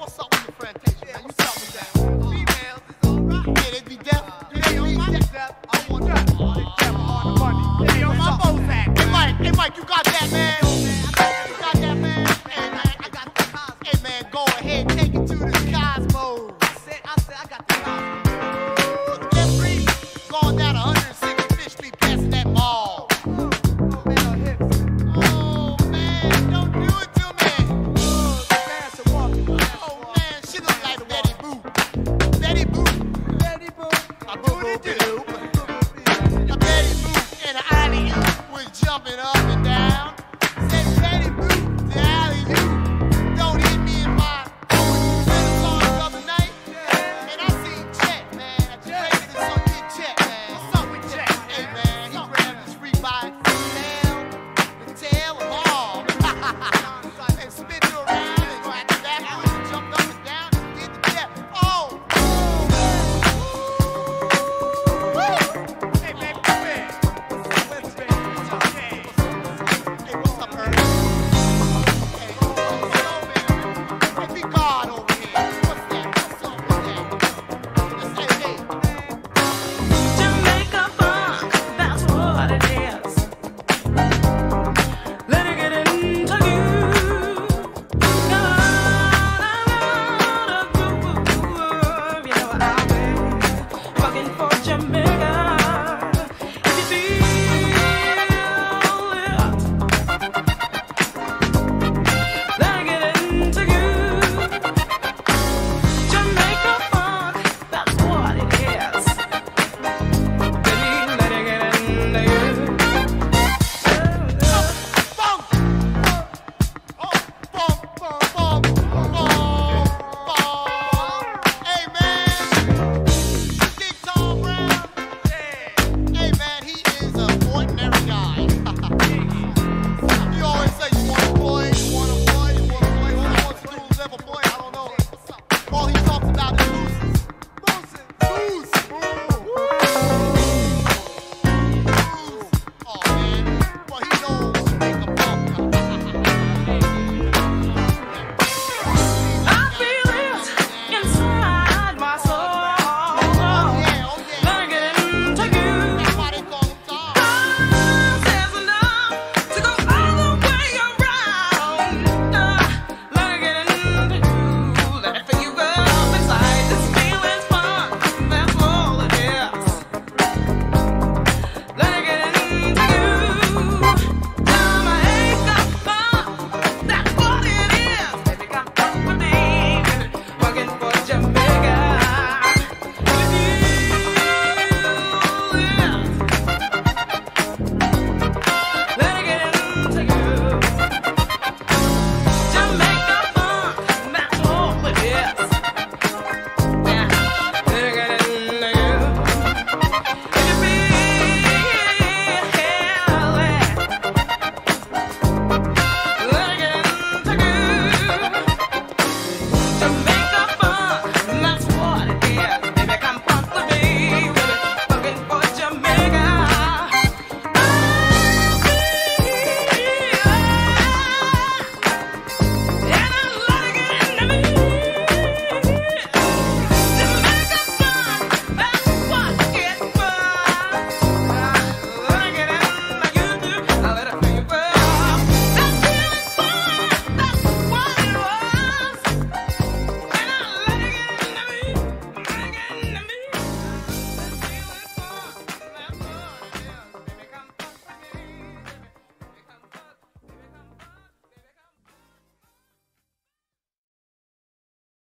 what's up with the plantation, man? You tell me that. Pump it up.